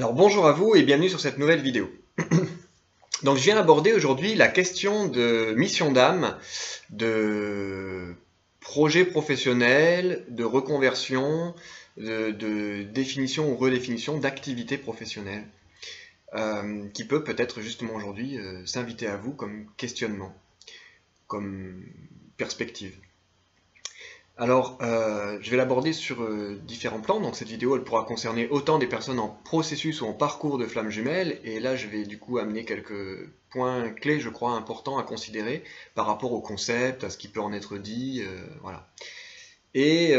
Alors bonjour à vous et bienvenue sur cette nouvelle vidéo. Donc je viens aborder aujourd'hui la question de mission d'âme, de projet professionnel, de reconversion, de, définition ou redéfinition d'activité professionnelle, euh, qui peut peut-être justement aujourd'hui euh, s'inviter à vous comme questionnement, comme perspective. Alors, euh, je vais l'aborder sur euh, différents plans. Donc, cette vidéo, elle pourra concerner autant des personnes en processus ou en parcours de flammes jumelles. Et là, je vais du coup amener quelques points clés, je crois, importants à considérer par rapport au concept, à ce qui peut en être dit. Euh, voilà. Et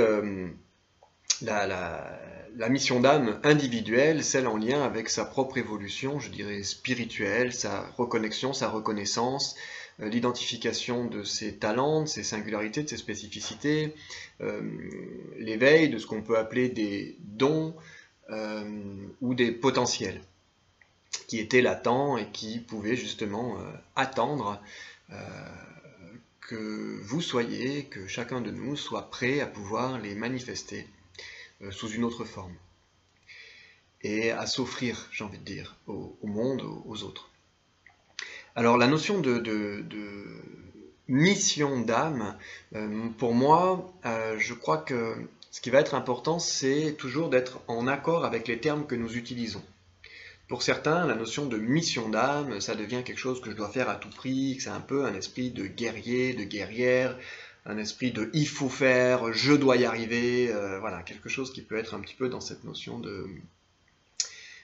la, la, mission d'âme individuelle, celle en lien avec sa propre évolution, je dirais spirituelle, sa reconnexion, sa reconnaissance, l'identification de ses talents, de ses singularités, de ses spécificités, euh, l'éveil de ce qu'on peut appeler des dons euh, ou des potentiels qui étaient latents et qui pouvaient justement attendre que vous soyez, que chacun de nous soit prêt à pouvoir les manifester sous une autre forme et à s'offrir, j'ai envie de dire, au, monde, aux autres. Alors la notion de, mission d'âme, euh, pour moi, euh, je crois que ce qui va être important, c'est toujours d'être en accord avec les termes que nous utilisons. Pour certains, la notion de mission d'âme, ça devient quelque chose que je dois faire à tout prix, que c'est un peu un esprit de guerrier, de guerrière, un esprit de il faut faire, je dois y arriver, euh, voilà, quelque chose qui peut être un petit peu dans cette notion de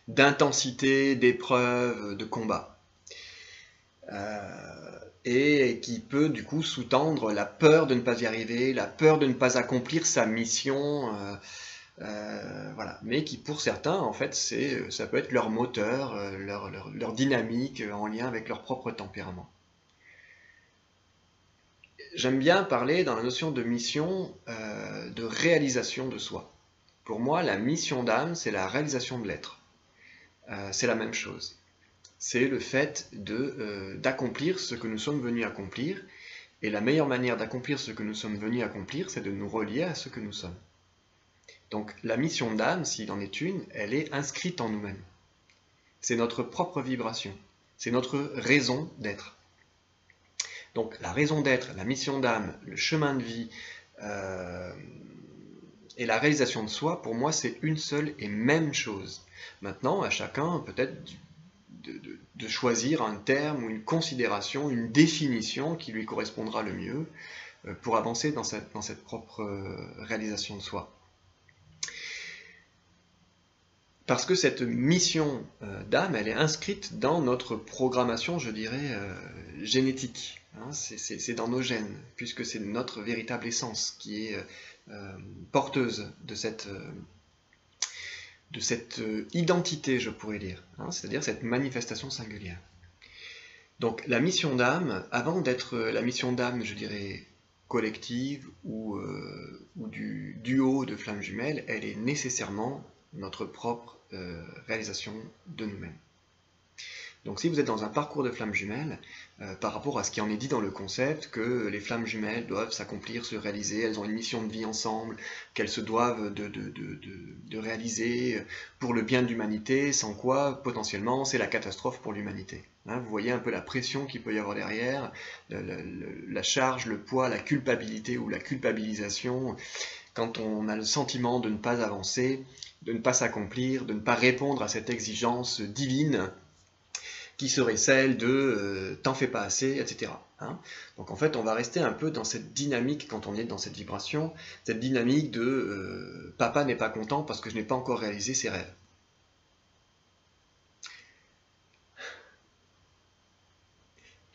d'intensité, d'épreuve, de combat. Euh, et qui peut du coup sous-tendre la peur de ne pas y arriver, la peur de ne pas accomplir sa mission, euh, euh, voilà. Mais qui pour certains, en fait, ça peut être leur moteur, leur, dynamique en lien avec leur propre tempérament. J'aime bien parler dans la notion de mission de réalisation de soi. Pour moi, la mission d'âme, c'est la réalisation de l'être. c'est la même chose c'est le fait euh, d'accomplir ce que nous sommes venus accomplir. Et la meilleure manière d'accomplir ce que nous sommes venus accomplir, c'est de nous relier à ce que nous sommes. Donc la mission d'âme, s'il en est une, elle est inscrite en nous-mêmes. C'est notre propre vibration, c'est notre raison d'être. Donc la raison d'être, la mission d'âme, le chemin de vie euh, et la réalisation de soi, pour moi, c'est une seule et même chose. Maintenant, à chacun, peut-être de, choisir un terme ou une considération, une définition qui lui correspondra le mieux euh, pour avancer dans cette, dans cette propre euh, réalisation de soi. Parce que cette mission euh, d'âme, elle est inscrite dans notre programmation, je dirais, génétique. Hein. c'est dans nos gènes, puisque c'est notre véritable essence qui est porteuse de cette de cette euh, identité, je pourrais dire, hein, c'est-à-dire cette manifestation singulière. Donc la mission d'âme, avant d'être euh, la mission d'âme, je dirais, collective ou, euh, du duo de flammes jumelles, elle est nécessairement notre propre réalisation de nous-mêmes. Donc si vous êtes dans un parcours de flammes jumelles, euh, par rapport à ce qui en est dit dans le concept, que les flammes jumelles doivent s'accomplir, se réaliser, elles ont une mission de vie ensemble, qu'elles se doivent de, réaliser pour le bien de l'humanité, sans quoi potentiellement c'est la catastrophe pour l'humanité. Hein, vous voyez un peu la pression qu'il peut y avoir derrière, la charge, le poids, la culpabilité ou la culpabilisation, quand on a le sentiment de ne pas avancer, de ne pas s'accomplir, de ne pas répondre à cette exigence divine qui serait celle de euh, t'en fais pas assez, etc. Hein. Donc en fait, on va rester un peu dans cette dynamique quand on est dans cette vibration, cette dynamique de euh, papa n'est pas content parce que je n'ai pas encore réalisé ses rêves.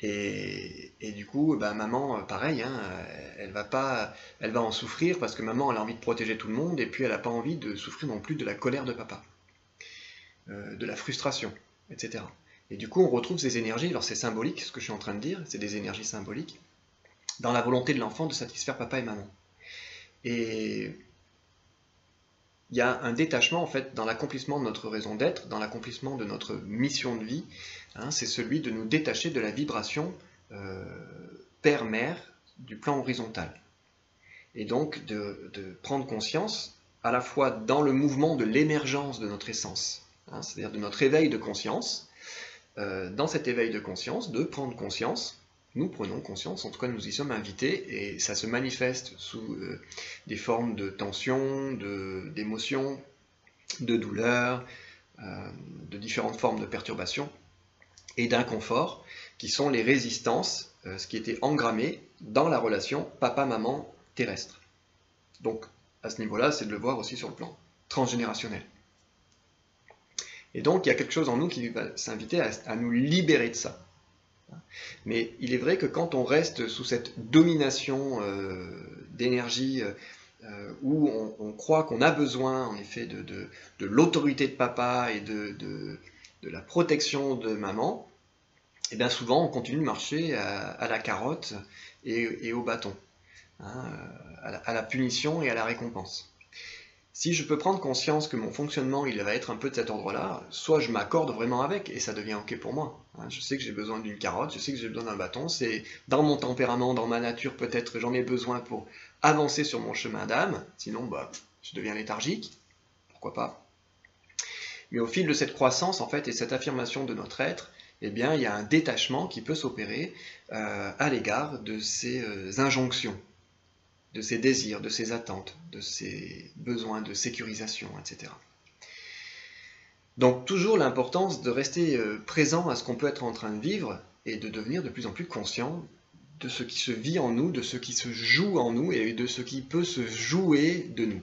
Et, du coup, bah, maman, euh, pareil, hein, elle va pas, elle va en souffrir parce que maman, a envie de protéger tout le monde et puis elle n'a pas envie de souffrir non plus de la colère de papa, de la frustration, etc. Et du coup, on retrouve ces énergies, alors c'est symbolique ce que je suis en train de dire, c'est des énergies symboliques, dans la volonté de l'enfant de satisfaire papa et maman. Et il y a un détachement en fait dans l'accomplissement de notre raison d'être, dans l'accomplissement de notre mission de vie, hein, c'est celui de nous détacher de la vibration euh, père-mère du plan horizontal. Et donc de prendre conscience à la fois dans le mouvement de l'émergence de notre essence, hein, c'est-à-dire de notre éveil de conscience, euh, dans cet éveil de conscience, de prendre conscience, nous prenons conscience, en tout cas nous y sommes invités, et ça se manifeste sous euh, des formes de tension, d'émotion, de, douleur, euh, de différentes formes de perturbation et d'inconfort, qui sont les résistances, ce qui était engrammé dans la relation papa-maman terrestre. Donc à ce niveau-là, c'est de le voir aussi sur le plan transgénérationnel. Et donc, il y a quelque chose en nous qui va s'inviter à, nous libérer de ça. Mais il est vrai que quand on reste sous cette domination euh, d'énergie euh, où on, croit qu'on a besoin, en effet, de, l'autorité de papa et de, la protection de maman, et eh bien souvent on continue de marcher à, la carotte et, au bâton, hein, à la punition et à la récompense. Si je peux prendre conscience que mon fonctionnement il va être un peu de cet ordre-là, soit je m'accorde vraiment avec et ça devient ok pour moi. Hein. je sais que j'ai besoin d'une carotte, je sais que j'ai besoin d'un bâton, c'est dans mon tempérament, dans ma nature peut-être j'en ai besoin pour avancer sur mon chemin d'âme, sinon bah, je deviens léthargique, pourquoi pas. Mais au fil de cette croissance en fait et cette affirmation de notre être, eh bien il y a un détachement qui peut s'opérer euh, à l'égard de ces euh, injonctions de ses désirs, de ses attentes, de ses besoins de sécurisation, etc. Donc toujours l'importance de rester euh, présent à ce qu'on peut être en train de vivre et de devenir de plus en plus conscient de ce qui se vit en nous, de ce qui se joue en nous et de ce qui peut se jouer de nous.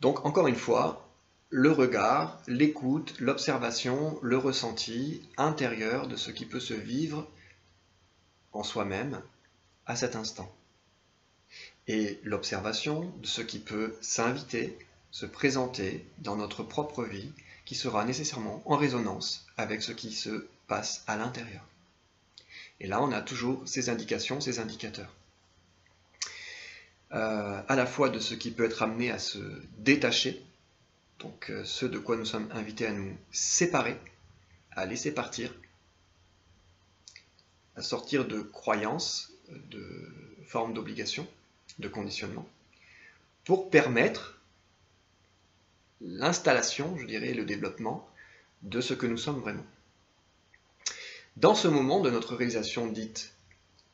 Donc encore une fois, le regard, l'écoute, l'observation, le ressenti intérieur de ce qui peut se vivre en soi-même à cet instant et l'observation de ce qui peut s'inviter, se présenter dans notre propre vie, qui sera nécessairement en résonance avec ce qui se passe à l'intérieur. Et là, on a toujours ces indications, ces indicateurs. Euh, à la fois de ce qui peut être amené à se détacher, donc euh, ce de quoi nous sommes invités à nous séparer, à laisser partir, à sortir de croyances, de formes d'obligation, de conditionnement pour permettre l'installation, je dirais, le développement de ce que nous sommes vraiment. Dans ce moment de notre réalisation dite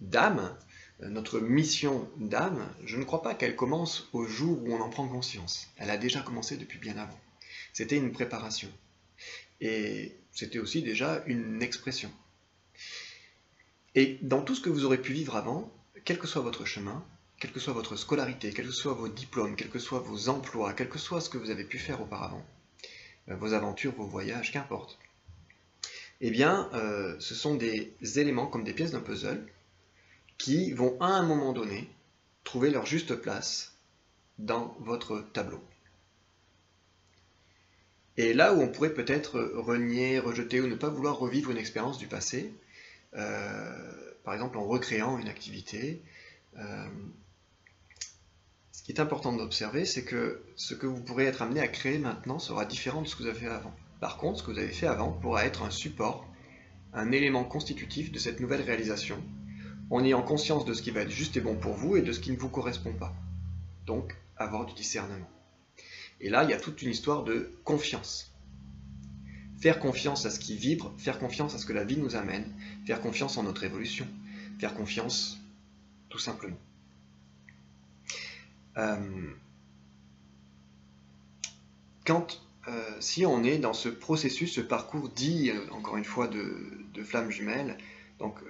d'âme, notre mission d'âme, je ne crois pas qu'elle commence au jour où on en prend conscience. Elle a déjà commencé depuis bien avant. C'était une préparation. Et c'était aussi déjà une expression. Et dans tout ce que vous aurez pu vivre avant, quel que soit votre chemin, quelle que soit votre scolarité, quels que soient vos diplômes, quels que soient vos emplois, quel que soit ce que vous avez pu faire auparavant, euh, vos aventures, vos voyages, qu'importe, eh bien, euh, ce sont des éléments comme des pièces d'un puzzle qui vont à un moment donné trouver leur juste place dans votre tableau. Et là où on pourrait peut-être renier, rejeter ou ne pas vouloir revivre une expérience du passé, euh, par exemple en recréant une activité, qui est important d'observer, c'est que ce que vous pourrez être amené à créer maintenant sera différent de ce que vous avez fait avant. Par contre, ce que vous avez fait avant pourra être un support, un élément constitutif de cette nouvelle réalisation, en ayant conscience de ce qui va être juste et bon pour vous et de ce qui ne vous correspond pas. Donc, avoir du discernement. Et là, il y a toute une histoire de confiance. Faire confiance à ce qui vibre, faire confiance à ce que la vie nous amène, faire confiance en notre évolution, faire confiance tout simplement. Euh, quand, euh, si on est dans ce processus, ce parcours dit, euh, encore une fois, de, flammes jumelles, donc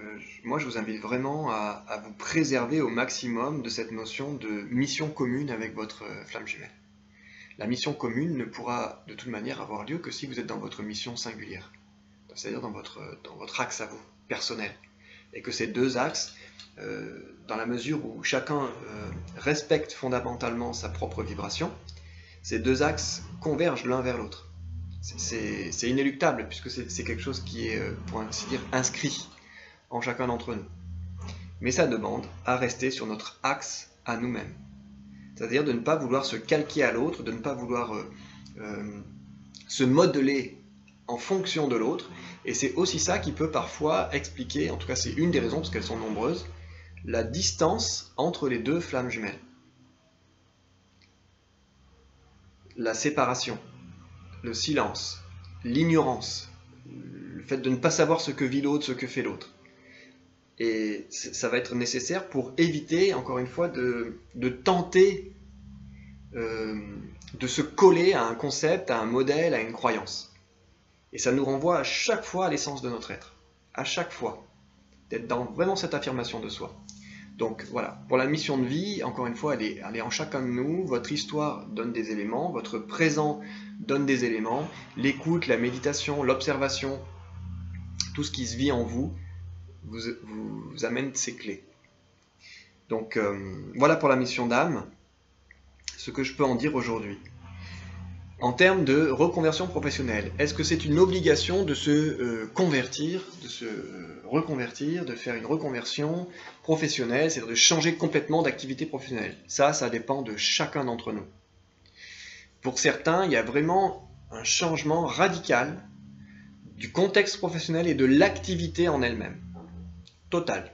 moi je vous invite vraiment à, vous préserver au maximum de cette notion de mission commune avec votre flamme jumelle. La mission commune ne pourra de toute manière avoir lieu que si vous êtes dans votre mission singulière, c'est-à-dire dans votre, dans votre axe à vous, personnel. Et que ces deux axes euh, dans la mesure où chacun euh, respecte fondamentalement sa propre vibration, ces deux axes convergent l'un vers l'autre. C'est inéluctable puisque c'est quelque chose qui est, euh, pour ainsi dire, inscrit en chacun d'entre nous. Mais ça demande à rester sur notre axe à nous-mêmes. C'est-à-dire de ne pas vouloir se calquer à l'autre, de ne pas vouloir se modeler en fonction de l'autre. Et c'est aussi ça qui peut parfois expliquer, en tout cas c'est une des raisons, parce qu'elles sont nombreuses, la distance entre les deux flammes jumelles. La séparation. le silence, l'ignorance, le fait de ne pas savoir ce que vit l'autre, ce que fait l'autre. Et ça va être nécessaire pour éviter, encore une fois, de, tenter euh, de se coller à un concept, à un modèle, à une croyance. Et ça nous renvoie à chaque fois à l'essence de notre être. À chaque fois. D'être dans vraiment cette affirmation de soi. Donc voilà, pour la mission de vie, encore une fois, elle est, en chacun de nous. Votre histoire donne des éléments, votre présent donne des éléments, l'écoute, la méditation, l'observation, tout ce qui se vit en vous, vous, vous, amène ces clés. Donc euh, voilà pour la mission d'âme, ce que je peux en dire aujourd'hui. En termes de reconversion professionnelle, est-ce que c'est une obligation de se euh, convertir, de se euh, reconvertir, de faire une reconversion professionnelle, c'est-à-dire de changer complètement d'activité professionnelle? Ça, ça dépend de chacun d'entre nous. Pour certains, il y a vraiment un changement radical du contexte professionnel et de l'activité en elle-même. Total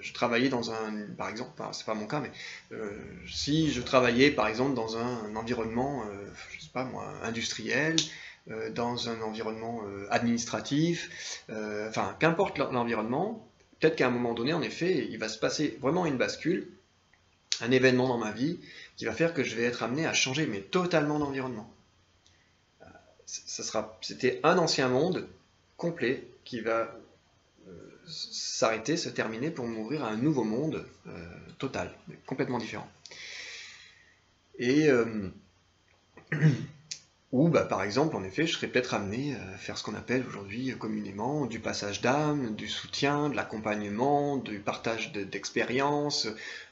je travaillais dans un, par exemple, c'est pas mon cas, mais euh, si je travaillais par exemple dans un, environnement, euh, je sais pas moi, industriel, euh, dans un environnement administratif, enfin, qu'importe l'environnement, peut-être qu'à un moment donné, en effet, il va se passer vraiment une bascule, un événement dans ma vie qui va faire que je vais être amené à changer, mais totalement d'environnement. Ça sera, c'était un ancien monde complet qui va s'arrêter, se terminer pour m'ouvrir à un nouveau monde euh, total, complètement différent. Et euh, ou bah, par exemple, en effet, je serais peut-être amené à faire ce qu'on appelle aujourd'hui communément du passage d'âme, du soutien, de l'accompagnement, du partage d'expériences,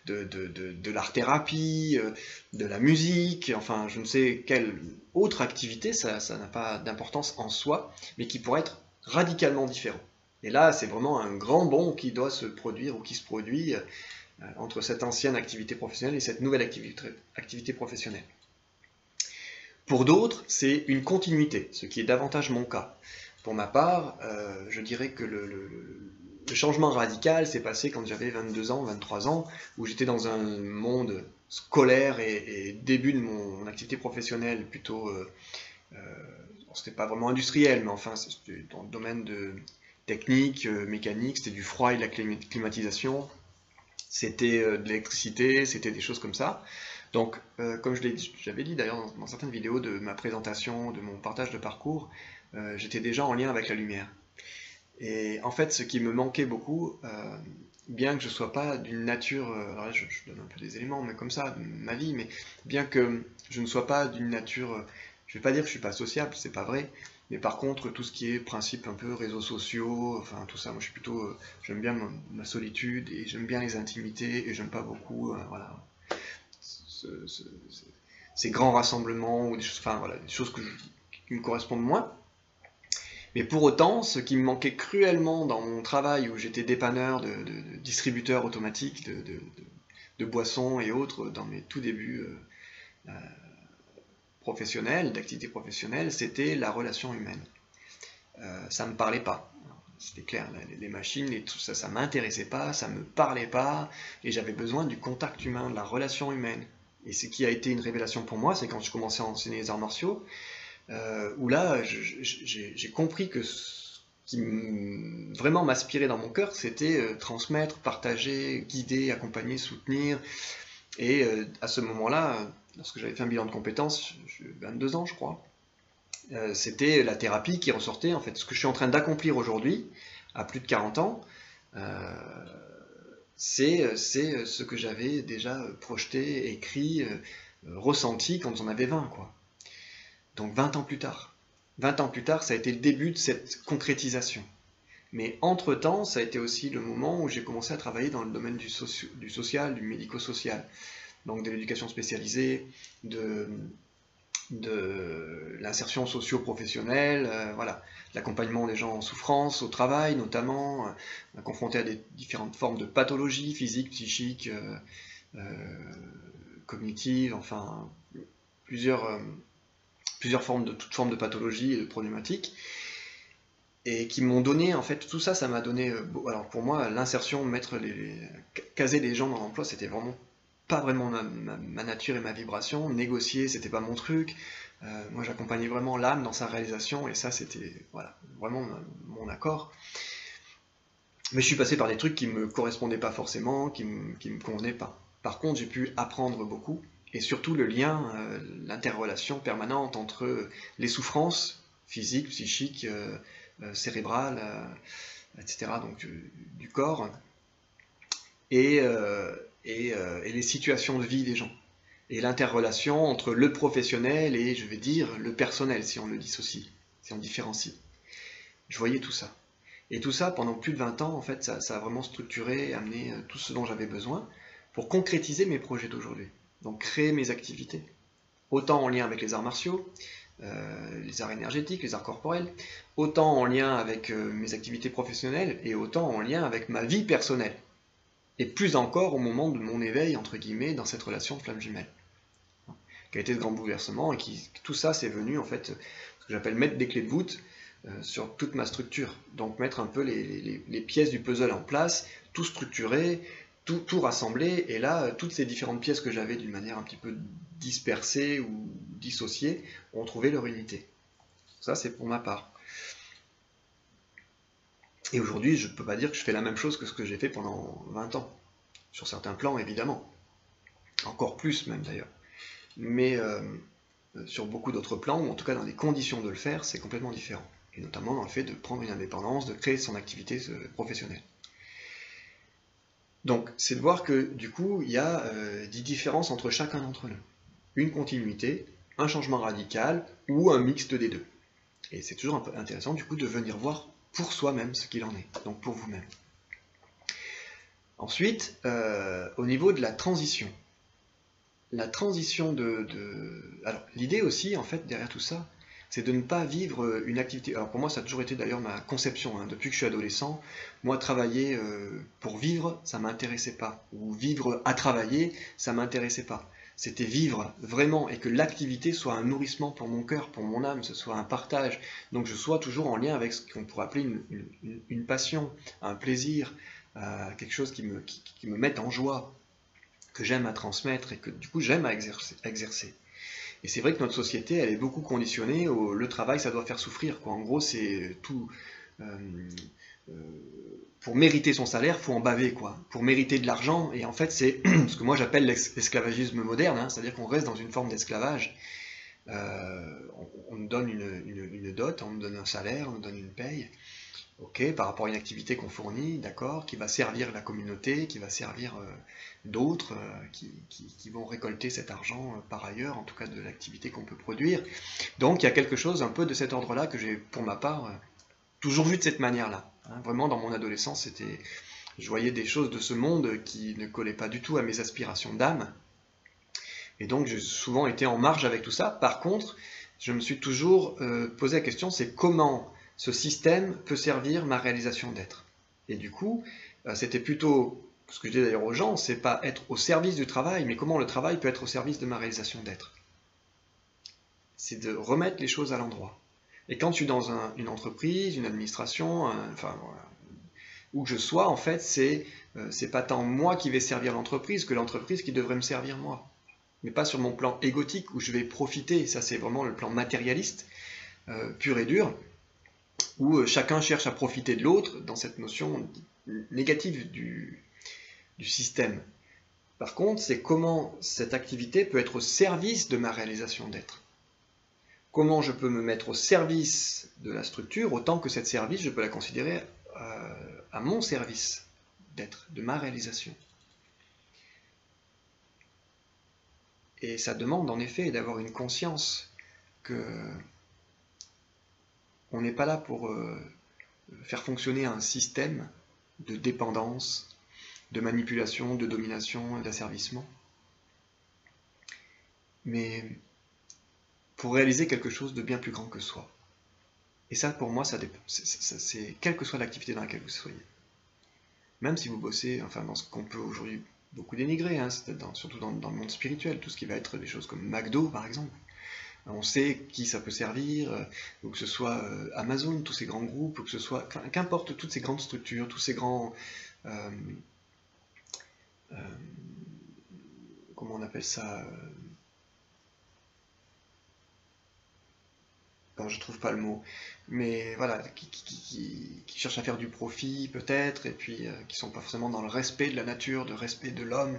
de, l'art-thérapie, euh, de la musique, enfin je ne sais quelle autre activité, ça n'a pas d'importance en soi, mais qui pourrait être radicalement différent. Et là, c'est vraiment un grand bond qui doit se produire ou qui se produit euh, entre cette ancienne activité professionnelle et cette nouvelle activité, professionnelle. Pour d'autres, c'est une continuité, ce qui est davantage mon cas. Pour ma part, euh, je dirais que le, changement radical s'est passé quand j'avais 22 ans, 23 ans, où j'étais dans un monde scolaire et, début de mon activité professionnelle plutôt... Euh, euh c'était pas vraiment industriel, mais enfin, c'était dans le domaine de, technique, euh, mécanique, c'était du froid et de la climatisation, c'était euh, de l'électricité, c'était des choses comme ça. Donc, euh, comme je j'avais dit d'ailleurs dans, certaines vidéos de ma présentation, de mon partage de parcours, j'étais déjà en lien avec la lumière. Et en fait, ce qui me manquait beaucoup, bien que je ne sois pas d'une nature, alors là je, je, donne un peu des éléments, mais comme ça, ma vie, mais bien que je ne sois pas d'une nature, je ne vais pas dire que je ne suis pas sociable, c'est pas vrai, mais par contre, tout ce qui est principe un peu réseaux sociaux, enfin tout ça, moi je suis plutôt, euh, j'aime bien ma, solitude et j'aime bien les intimités et j'aime pas beaucoup, euh, voilà, ces grands rassemblements ou des choses, enfin voilà, des choses qui me correspondent moins. Mais pour autant, ce qui me manquait cruellement dans mon travail où j'étais dépanneur de, distributeur automatique de, boissons et autres dans mes tout débuts euh, professionnelle, d'activité professionnelle, c'était la relation humaine. Euh, ça me parlait pas. C'était clair, les, machines et tout ça, ça m'intéressait pas, ça me parlait pas, et j'avais besoin du contact humain, de la relation humaine. Et ce qui a été une révélation pour moi, c'est quand je commençais à enseigner les arts martiaux, euh, où là, j'ai compris que ce qui vraiment m'aspirait dans mon cœur, c'était euh, transmettre, partager, guider, accompagner, soutenir. Et à ce moment-là, lorsque j'avais fait un bilan de compétences, 22 ans je crois, euh, c'était la thérapie qui ressortait, en fait, ce que je suis en train d'accomplir aujourd'hui, à plus de 40 ans, euh, c'est ce que j'avais déjà projeté, écrit, ressenti quand j'en avais 20, quoi. Donc 20 ans plus tard. 20 ans plus tard, ça a été le début de cette concrétisation. Mais entre-temps, ça a été aussi le moment où j'ai commencé à travailler dans le domaine du social, du médico-social donc de l'éducation spécialisée, de, de l'insertion socio-professionnelle, euh, voilà, l'accompagnement des gens en souffrance au travail notamment, euh, confrontés à des différentes formes de pathologies physiques, psychiques, euh, cognitives, enfin plusieurs, plusieurs formes de toutes formes de pathologies et de problématiques. Et qui m'ont donné, en fait, tout ça, ça m'a donné, alors pour moi, l'insertion, mettre les, caser les gens dans l'emploi, c'était vraiment pas vraiment ma, nature et ma vibration. Négocier, c'était pas mon truc. Euh, moi, j'accompagnais vraiment l'âme dans sa réalisation, et ça, c'était voilà, vraiment mon accord. Mais je suis passé par des trucs qui me correspondaient pas forcément, qui me, me convenaient pas. Par contre, j'ai pu apprendre beaucoup, et surtout le lien, euh, l'interrelation permanente entre les souffrances physiques, psychiques, euh, cérébrales, etc., donc du corps, et, et, les situations de vie des gens et l'interrelation entre le professionnel et, je vais dire, le personnel, si on le dissocie, si on différencie. Je voyais tout ça. Et tout ça, pendant plus de 20 ans, en fait, ça, a vraiment structuré et amené euh, tout ce dont j'avais besoin pour concrétiser mes projets d'aujourd'hui. Donc créer mes activités. Autant en lien avec les arts martiaux, euh, les arts énergétiques, les arts corporels, autant en lien avec euh, mes activités professionnelles et autant en lien avec ma vie personnelle et plus encore au moment de mon éveil, entre guillemets, dans cette relation flamme jumelle, qui a été de grands bouleversements, et qui, tout ça, c'est venu, en fait, ce que j'appelle mettre des clés de voûte euh, sur toute ma structure. Donc mettre un peu les, pièces du puzzle en place, tout structurer, tout, tout rassembler, et là, toutes ces différentes pièces que j'avais d'une manière un petit peu dispersée ou dissociée, ont trouvé leur unité. Ça, c'est pour ma part. Et aujourd'hui, je ne peux pas dire que je fais la même chose que ce que j'ai fait pendant 20 ans. Sur certains plans, évidemment. Encore plus même d'ailleurs. Mais euh, sur beaucoup d'autres plans, ou en tout cas dans des conditions de le faire, c'est complètement différent. Et notamment dans le fait de prendre une indépendance, de créer son activité euh, professionnelle. Donc, c'est de voir que du coup, il y a euh, des différences entre chacun d'entre nous. Une continuité, un changement radical ou un mixte des deux. Et c'est toujours un peu intéressant du coup de venir voir pour soi-même ce qu'il en est, donc pour vous-même. Ensuite, euh, au niveau de la transition. La transition de... Alors, l'idée aussi, en fait, derrière tout ça, c'est de ne pas vivre une activité... Alors pour moi, ça a toujours été d'ailleurs ma conception, hein. depuis que je suis adolescent. Moi, travailler euh, pour vivre, ça m'intéressait pas. Ou vivre à travailler, ça m'intéressait pas c'était vivre vraiment et que l'activité soit un nourrissement pour mon cœur, pour mon âme, ce soit un partage. Donc je sois toujours en lien avec ce qu'on pourrait appeler une, passion, un plaisir, euh, quelque chose qui me, qui, me en joie, que j'aime à transmettre et que du coup j'aime à exercer. Et c'est vrai que notre société, elle est beaucoup conditionnée au le travail, ça doit faire souffrir. Quoi. En gros, c'est tout. Euh, pour mériter son salaire, faut en baver, quoi. Pour mériter de l'argent, et en fait, c'est ce que moi j'appelle l'esclavagisme moderne, hein. c'est-à-dire qu'on reste dans une forme d'esclavage. Euh, on, nous donne une, dot, on nous donne un salaire, on nous donne une paye, ok, par rapport à une activité qu'on fournit, d'accord, qui va servir la communauté, qui va servir euh, d'autres, euh, qui, vont récolter cet argent par ailleurs, en tout cas de l'activité qu'on peut produire. Donc il y a quelque chose un peu de cet ordre-là que j'ai, pour ma part, toujours vu de cette manière-là. Hein, vraiment, dans mon adolescence, c'était, je voyais des choses de ce monde qui ne collaient pas du tout à mes aspirations d'âme. Et donc, j'ai souvent été en marge avec tout ça. Par contre, je me suis toujours euh, posé la question, c'est comment ce système peut servir ma réalisation d'être. Et du coup, euh, c'était plutôt, ce que je dis d'ailleurs aux gens, c'est pas être au service du travail, mais comment le travail peut être au service de ma réalisation d'être. C'est de remettre les choses à l'endroit. Et quand je suis dans une entreprise, une administration, enfin, où que je sois, en fait, c'est euh, pas tant moi qui vais servir l'entreprise que l'entreprise qui devrait me servir moi. Mais pas sur mon plan égotique où je vais profiter, ça c'est vraiment le plan matérialiste, euh, pur et dur, où euh, chacun cherche à profiter de l'autre dans cette notion négative du, du système. Par contre, c'est comment cette activité peut être au service de ma réalisation d'être comment je peux me mettre au service de la structure, autant que cette service, je peux la considérer euh, à mon service d'être, de ma réalisation. Et ça demande en effet d'avoir une conscience que on n'est pas là pour euh, faire fonctionner un système de dépendance, de manipulation, de domination, d'asservissement. Mais pour réaliser quelque chose de bien plus grand que soi. Et ça, pour moi, ça. C'est quelle que soit l'activité dans laquelle vous soyez. Même si vous bossez, enfin, dans ce qu'on peut aujourd'hui beaucoup dénigrer, hein, surtout dans, le monde spirituel, tout ce qui va être des choses comme McDo, par exemple. On sait qui ça peut servir, euh, ou que ce soit euh, Amazon, tous ces grands groupes, ou que ce soit, qu'importe toutes ces grandes structures, tous ces grands euh, comment on appelle ça je trouve pas le mot, mais voilà, qui, cherchent à faire du profit peut-être, et puis euh, qui sont pas forcément dans le respect de la nature, de respect de l'homme.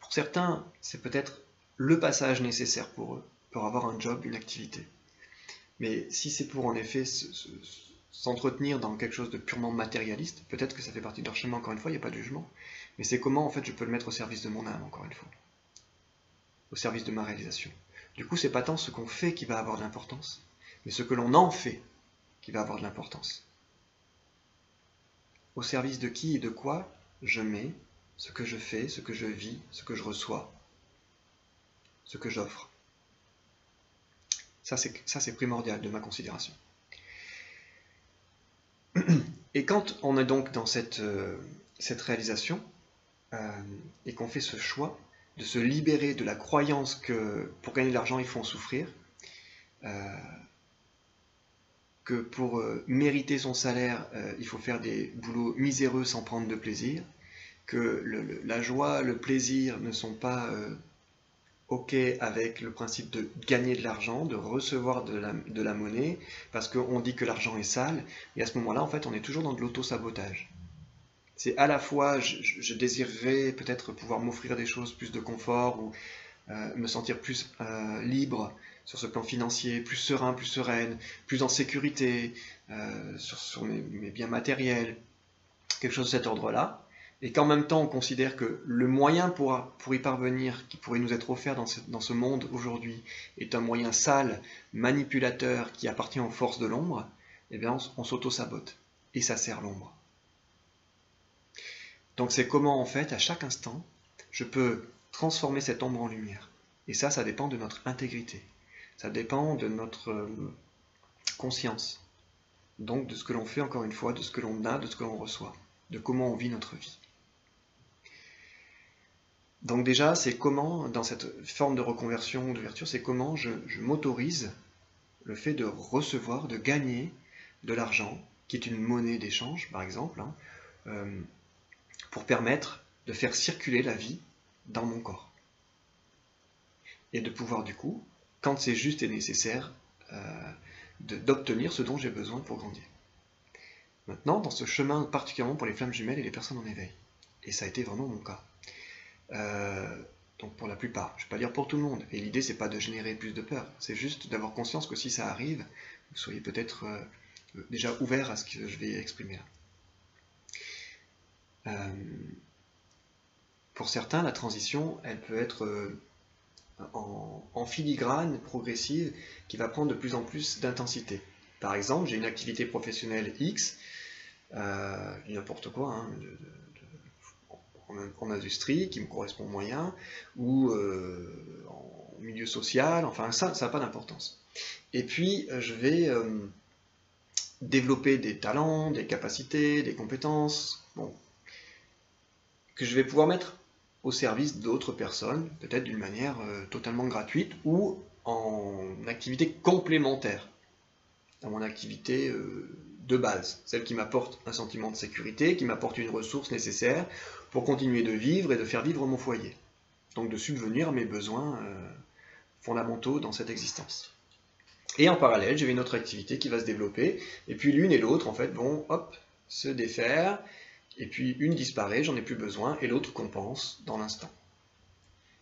Pour certains, c'est peut-être le passage nécessaire pour eux, pour avoir un job, une activité. Mais si c'est pour en effet s'entretenir dans quelque chose de purement matérialiste, peut-être que ça fait partie de leur chemin, encore une fois, il n'y a pas de jugement. Mais c'est comment en fait je peux le mettre au service de mon âme, encore une fois. Au service de ma réalisation. Du coup, c'est pas tant ce qu'on fait qui va avoir de l'importance, mais ce que l'on en fait qui va avoir de l'importance. Au service de qui et de quoi je mets ce que je fais, ce que je vis, ce que je reçois, ce que j'offre? Ça, c'est primordial de ma considération. Et quand on est donc dans cette, euh, réalisation, euh, et qu'on fait ce choix de se libérer de la croyance que pour gagner de l'argent, il faut en souffrir, euh, que pour mériter son salaire, il faut faire des boulots miséreux sans prendre de plaisir, que la joie, le plaisir ne sont pas OK avec le principe de gagner de l'argent, de recevoir de la, monnaie, parce qu'on dit que l'argent est sale, et à ce moment-là, en fait, on est toujours dans de l'auto-sabotage. C'est à la fois, je, désirerais peut-être pouvoir m'offrir des choses, plus de confort, ou euh, me sentir plus euh, libre sur ce plan financier, plus serein, plus sereine, plus en sécurité, euh, sur, mes biens matériels, quelque chose de cet ordre-là et qu'en même temps on considère que le moyen pour, pour y parvenir, qui pourrait nous être offert dans ce, dans ce monde aujourd'hui, est un moyen sale, manipulateur, qui appartient aux forces de l'ombre, eh bien on, s'auto-sabote. Et ça sert l'ombre. Donc c'est comment en fait, à chaque instant, je peux transformer cette ombre en lumière. Et ça, ça dépend de notre intégrité. Ça dépend de notre euh, conscience. Donc de ce que l'on fait, encore une fois, de ce que l'on a, de ce que l'on reçoit, de comment on vit notre vie. Donc déjà, c'est comment, dans cette forme de reconversion, d'ouverture, c'est comment je, m'autorise le fait de recevoir, de gagner de l'argent, qui est une monnaie d'échange, par exemple, hein, euh, pour permettre de faire circuler la vie dans mon corps. Et de pouvoir, du coup, quand c'est juste et nécessaire, euh, d'obtenir ce dont j'ai besoin pour grandir. Maintenant, dans ce chemin, particulièrement pour les flammes jumelles et les personnes en éveil, et ça a été vraiment mon cas, euh, donc pour la plupart, je ne vais pas dire pour tout le monde. Et l'idée, c'est pas de générer plus de peur, c'est juste d'avoir conscience que si ça arrive, vous soyez peut-être euh, déjà ouvert à ce que je vais exprimer là. Euh, pour certains, la transition, elle peut être en, filigrane, progressive, qui va prendre de plus en plus d'intensité. Par exemple, j'ai une activité professionnelle X, n'importe quoi, hein, en, industrie qui me correspond moyen, ou euh, en milieu social, enfin ça, n'a pas d'importance. Et puis euh, je vais euh, développer des talents, des capacités, des compétences, bon, que je vais pouvoir mettre au service d'autres personnes, peut-être d'une manière totalement gratuite ou en activité complémentaire à mon activité de base, celle qui m'apporte un sentiment de sécurité, qui m'apporte une ressource nécessaire pour continuer de vivre et de faire vivre mon foyer. Donc de subvenir à mes besoins euh, fondamentaux dans cette existence. Et en parallèle, j'ai une autre activité qui va se développer, et puis l'une et l'autre, en fait, vont, se défaire, et puis une disparaît, j'en ai plus besoin, et l'autre compense dans l'instant.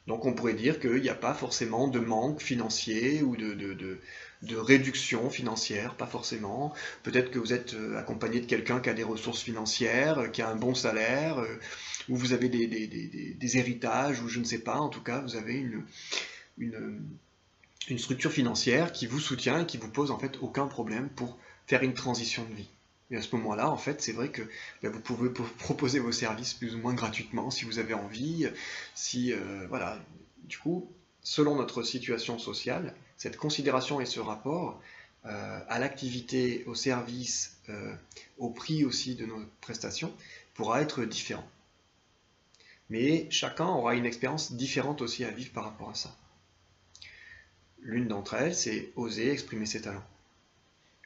Donc on pourrait dire qu'il n'y a pas forcément de manque financier ou de, réduction financière, pas forcément. Peut-être que vous êtes euh, accompagné de quelqu'un qui a des ressources financières, euh, qui a un bon salaire, euh, ou vous avez des, héritages, ou je ne sais pas, en tout cas vous avez une, une, une structure financière qui vous soutient et qui vous pose en fait aucun problème pour faire une transition de vie. Et à ce moment-là, en fait, c'est vrai que bah, vous pouvez proposer vos services plus ou moins gratuitement si vous avez envie. Si, euh, voilà, du coup, selon notre situation sociale, cette considération et ce rapport euh, à l'activité, au service, euh, au prix aussi de nos prestations pourra être différent. Mais chacun aura une expérience différente aussi à vivre par rapport à ça. L'une d'entre elles, c'est oser exprimer ses talents,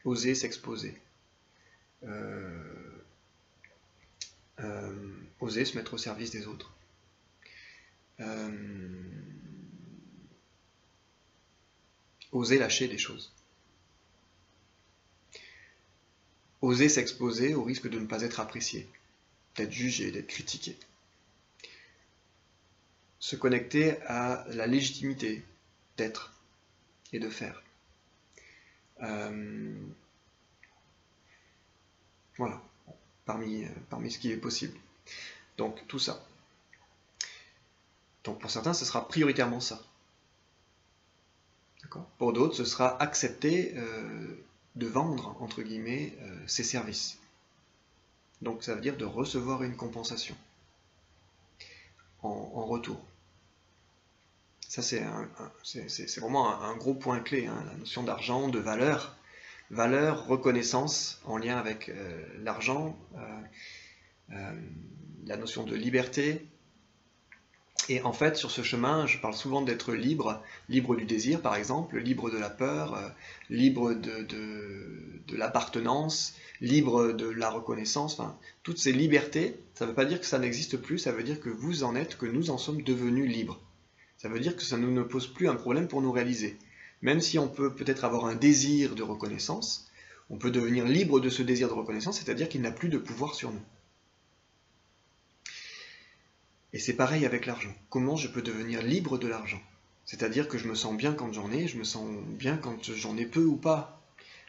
oser s'exposer oser se mettre au service des autres. oser lâcher des choses. Oser s'exposer au risque de ne pas être apprécié, d'être jugé, d'être critiqué. Se connecter à la légitimité d'être et de faire. Euh, voilà, parmi, euh, parmi ce qui est possible. Donc tout ça. Donc pour certains, ce sera prioritairement ça. Pour d'autres, ce sera accepter euh, de vendre, entre guillemets, ses services. Donc ça veut dire de recevoir une compensation en, retour. Ça, c'est vraiment un, gros point clé, hein, la notion d'argent, de valeur. Valeur, reconnaissance en lien avec euh, l'argent, euh, euh, la notion de liberté. Et en fait, sur ce chemin, je parle souvent d'être libre, libre du désir par exemple, libre de la peur, libre de, de l'appartenance, libre de la reconnaissance. Enfin, toutes ces libertés, ça ne veut pas dire que ça n'existe plus, ça veut dire que vous en êtes, que nous en sommes devenus libres. Ça veut dire que ça ne nous pose plus un problème pour nous réaliser. Même si on peut peut-être avoir un désir de reconnaissance, on peut devenir libre de ce désir de reconnaissance, c'est-à-dire qu'il n'a plus de pouvoir sur nous. Et c'est pareil avec l'argent. Comment je peux devenir libre de l'argent? C'est-à-dire que je me sens bien quand j'en ai, je me sens bien quand j'en ai peu ou pas.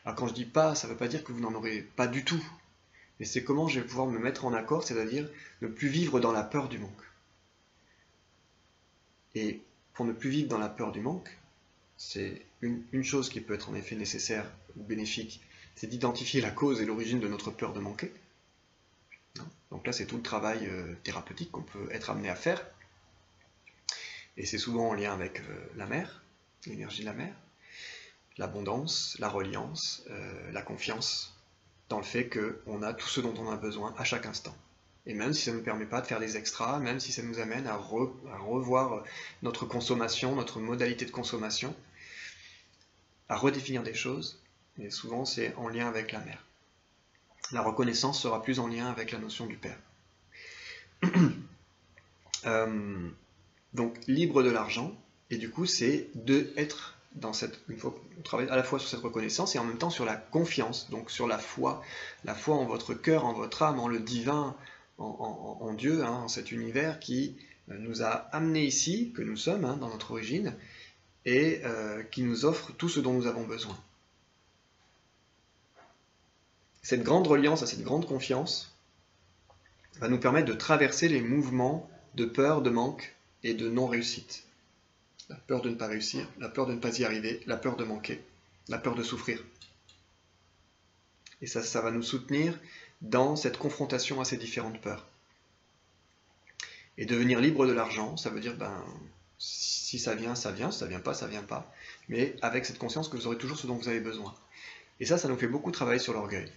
Alors quand je dis pas, ça ne veut pas dire que vous n'en aurez pas du tout. Mais c'est comment je vais pouvoir me mettre en accord, c'est-à-dire ne plus vivre dans la peur du manque. Et pour ne plus vivre dans la peur du manque, c'est une, chose qui peut être en effet nécessaire ou bénéfique, c'est d'identifier la cause et l'origine de notre peur de manquer. Donc là, c'est tout le travail euh, thérapeutique qu'on peut être amené à faire. Et c'est souvent en lien avec euh, la mer, l'énergie de la mer, l'abondance, la reliance, euh, la confiance dans le fait qu'on a tout ce dont on a besoin à chaque instant. Et même si ça ne nous permet pas de faire des extras, même si ça nous amène à, revoir notre consommation, notre modalité de consommation, à redéfinir des choses, et souvent c'est en lien avec la mère. La reconnaissance sera plus en lien avec la notion du père. Euh, donc libre de l'argent, et du coup c'est de être dans cette, qu'on travaille à la fois sur cette reconnaissance et en même temps sur la confiance, donc sur la foi, la foi en votre cœur, en votre âme, en le divin, en, Dieu, hein, en cet univers qui euh, nous a amenés ici, que nous sommes hein, dans notre origine, et euh, qui nous offre tout ce dont nous avons besoin. Cette grande reliance à cette grande confiance va nous permettre de traverser les mouvements de peur, de manque et de non-réussite. La peur de ne pas réussir, la peur de ne pas y arriver, la peur de manquer, la peur de souffrir. Et ça, ça va nous soutenir dans cette confrontation à ces différentes peurs. Et devenir libre de l'argent, ça veut dire, ben, si ça vient, ça vient, si ça vient pas, ça vient pas. Mais avec cette conscience que vous aurez toujours ce dont vous avez besoin. Et ça, ça nous fait beaucoup travailler sur l'orgueil.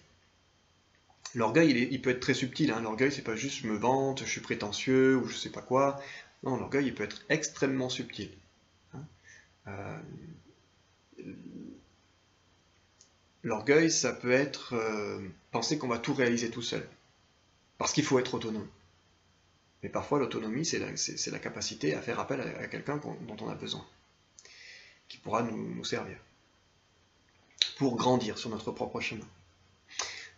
L'orgueil, il, peut être très subtil. Hein. L'orgueil, c'est pas juste je me vante, je suis prétentieux ou je sais pas quoi. Non, l'orgueil, il peut être extrêmement subtil. Hein. Euh, L'orgueil, ça peut être euh, penser qu'on va tout réaliser tout seul, parce qu'il faut être autonome. Mais parfois, l'autonomie, c'est la, capacité à faire appel à, quelqu'un dont on a besoin, qui pourra nous, servir, pour grandir sur notre propre chemin.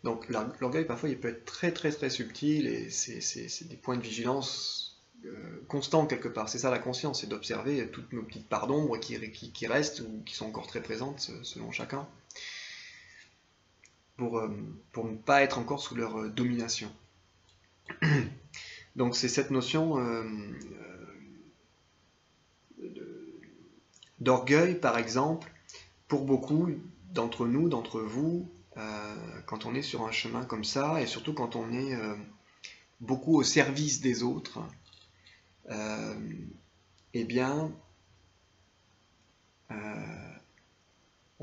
Donc l'orgueil, parfois, il peut être très très très subtil, et c'est des points de vigilance euh, constants quelque part. C'est ça la conscience, c'est d'observer toutes nos petites parts d'ombre qui, restent ou qui sont encore très présentes selon chacun pour, euh, pour ne pas être encore sous leur euh, domination. Donc c'est cette notion euh, d'orgueil, par exemple, pour beaucoup d'entre nous, d'entre vous, quand on est sur un chemin comme ça, et surtout quand on est beaucoup au service des autres, eh bien,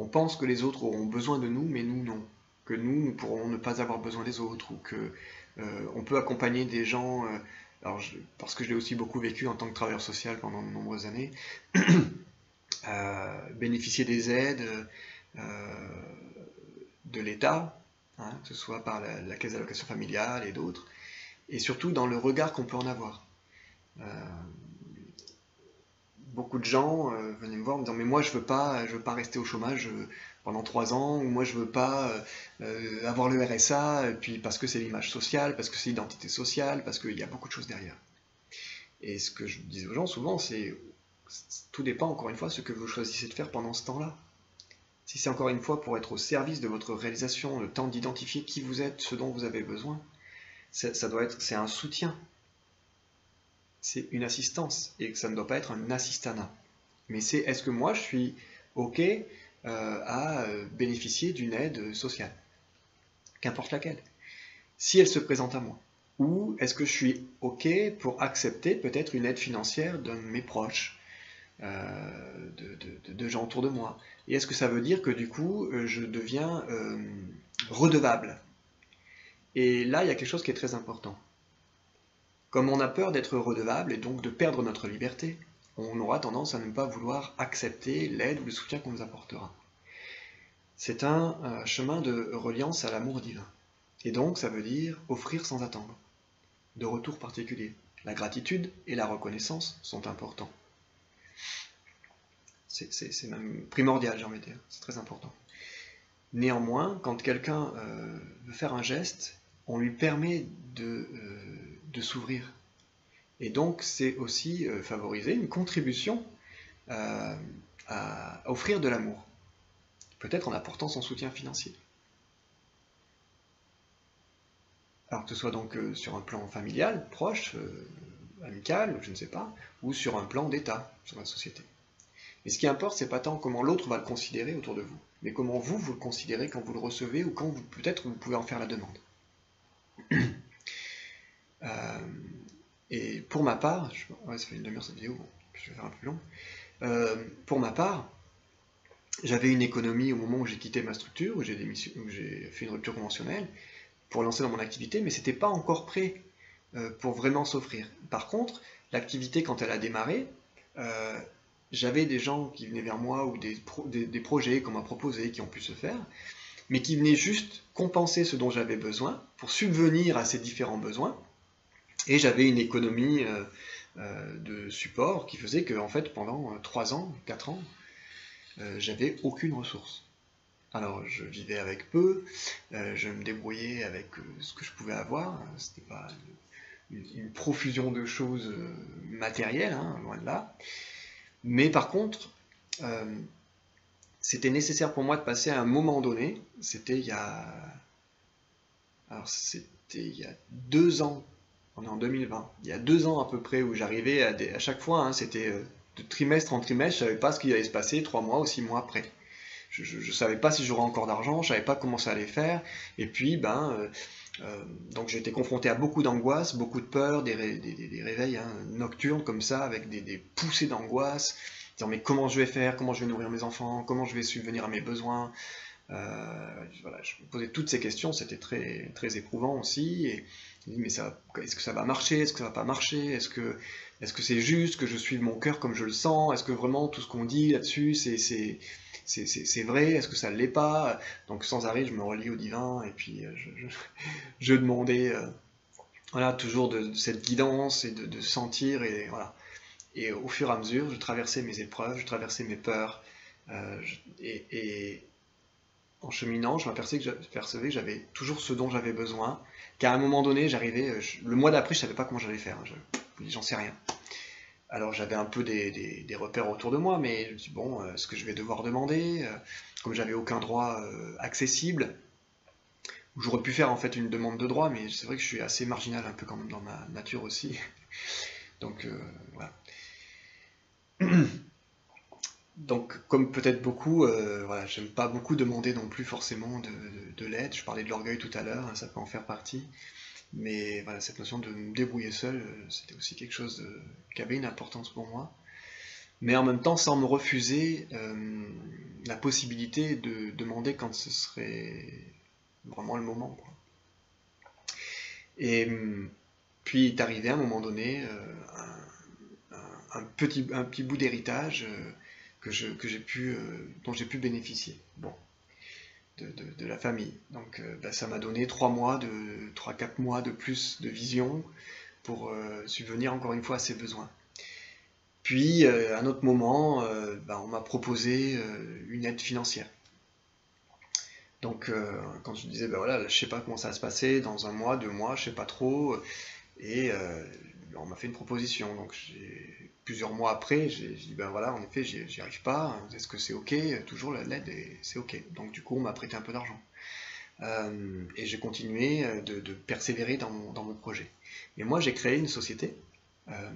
on pense que les autres auront besoin de nous, mais nous non. Que nous, nous pourrons ne pas avoir besoin des autres, ou que euh, on peut accompagner des gens, euh, parce que je l'ai aussi beaucoup vécu en tant que travailleur social pendant de nombreuses années, euh, bénéficier des aides de l'État, hein, que ce soit par la, caisse d'allocation familiale et d'autres, et surtout dans le regard qu'on peut en avoir. beaucoup de gens euh, venaient me voir en me disant mais moi je veux pas, veux pas rester au chômage euh, pendant trois ans, ou moi je veux pas avoir le RSA, puis parce que c'est l'image sociale, parce que c'est l'identité sociale, parce qu'il y a beaucoup de choses derrière. Et ce que je dis aux gens souvent, c'est tout dépend encore une fois de ce que vous choisissez de faire pendant ce temps-là. Si c'est encore une fois pour être au service de votre réalisation, le temps d'identifier qui vous êtes, ce dont vous avez besoin, doit être, c'est un soutien c'est une assistance et que ça ne doit pas être un assistanat. Mais c'est est-ce que moi je suis OK euh, à euh, bénéficier d'une aide sociale, qu'importe laquelle, si elle se présente à moi. Ou est-ce que je suis OK pour accepter peut-être une aide financière de mes proches, euh, de, gens autour de moi? Et est-ce que ça veut dire que du coup je deviens redevable? Et là, il y a quelque chose qui est très important. Comme on a peur d'être redevable et donc de perdre notre liberté, on aura tendance à ne pas vouloir accepter l'aide ou le soutien qu'on nous apportera. C'est un euh, chemin de reliance à l'amour divin. Et donc ça veut dire offrir sans attendre, de retour particulier. La gratitude et la reconnaissance sont importants. C'est même primordial, j'ai envie de dire, c'est très important. Néanmoins, quand quelqu'un euh, veut faire un geste, on lui permet de, euh, de s'ouvrir. Et donc, c'est aussi euh, favoriser une contribution euh, à, offrir de l'amour, peut-être en apportant son soutien financier. Alors que ce soit donc euh, sur un plan familial, proche, amical, je ne sais pas, ou sur un plan d'État, sur la société. Mais ce qui importe, c'est pas tant comment l'autre va le considérer autour de vous, mais comment vous, vous le considérez quand vous le recevez ou quand peut-être vous pouvez en faire la demande. Euh, et pour ma part, ça fait une demi-heure cette vidéo, je vais faire un peu plus long. Euh, pour ma part, j'avais une économie au moment où j'ai quitté ma structure, où j'ai fait une rupture conventionnelle, pour lancer dans mon activité, mais c'était pas encore prêt euh, pour vraiment s'offrir. Par contre, l'activité, quand elle a démarré, j'avais des gens qui venaient vers moi ou des, des projets qu'on m'a proposés qui ont pu se faire, mais qui venaient juste compenser ce dont j'avais besoin pour subvenir à ces différents besoins et j'avais une économie euh, euh, de support qui faisait que, en fait, pendant 3 euh, ans, 4 ans, j'avais aucune ressource. Alors, je vivais avec peu, je me débrouillais avec ce que je pouvais avoir, c'était pas une, profusion de choses matérielles, hein, loin de là. Mais par contre, c'était nécessaire pour moi de passer à un moment donné, c'était il y a. Alors, c'était il y a deux ans on est en 2020. Il y a deux ans à peu près où j'arrivais à, chaque fois, hein, c'était euh, de trimestre en trimestre, je savais pas ce qui allait se passer trois mois ou six mois après. Je ne savais pas si j'aurais encore d'argent, je savais pas comment ça allait faire. Et puis, ben, euh, euh, donc j'ai confronté à beaucoup d'angoisse, beaucoup de peur, des, réveils hein, nocturnes comme ça, avec des, poussées d'angoisse, disant mais comment je vais faire, comment je vais nourrir mes enfants, comment je vais subvenir à mes besoins? voilà, je me posais toutes ces questions, c'était très, très éprouvant aussi. Mais est-ce que ça va marcher? Est-ce que ça va pas marcher? Est-ce que est-ce que c'est juste que je suive mon cœur comme je le sens? Est-ce que vraiment tout ce qu'on dit là-dessus, c'est, c'est, c'est, vrai? Est-ce que ça ne l'est pas? Donc sans arrêt, je me relie au divin et puis euh, je, demandais euh, voilà, toujours de, cette guidance et de, sentir. Et, voilà. et au fur et à mesure, je traversais mes épreuves, je traversais mes peurs. Euh, et, en cheminant, je m'apercevais que j'avais toujours ce dont j'avais besoin qu'à un moment donné, j'arrivais, euh, le mois d'après, je savais pas comment j'allais faire, hein, j'en sais rien. Alors j'avais un peu des, repères autour de moi, mais je me dit, bon, euh, ce que je vais devoir demander, euh, comme j'avais aucun droit accessible, j'aurais pu faire en fait une demande de droit, mais c'est vrai que je suis assez marginal un peu quand même dans ma nature aussi. Donc voilà. Donc, comme peut-être beaucoup, euh, voilà, j'aime pas beaucoup demander non plus forcément de, l'aide. Je parlais de l'orgueil tout à l'heure, hein, ça peut en faire partie. Mais voilà, cette notion de me débrouiller seul, euh, c'était aussi quelque chose qui avait une importance pour moi. Mais en même temps, sans me refuser euh, la possibilité de demander quand ce serait vraiment le moment. Et puis est arrivé à un moment donné un, petit, un petit bout d'héritage que j'ai pu, euh, dont j'ai pu bénéficier. Bon, de, la famille. Donc euh, bah, ça m'a donné trois mois, de 3-4 mois de plus de vision pour euh, subvenir encore une fois à ses besoins. Puis, à un autre moment, ben, on m'a proposé une aide financière. Donc, quand je disais, ben voilà, je sais pas comment ça va se passer, dans un mois, deux mois, je sais pas trop, et on m'a fait une proposition. Donc, plusieurs mois après, j'ai dit, ben voilà, en effet, j'y arrive pas, est-ce que c'est ok? Toujours l'aide, c'est ok. Donc, du coup, on m'a prêté un peu d'argent. Euh, et j'ai continué euh, de, persévérer dans mon, projet. Et moi, j'ai créé une société, euh,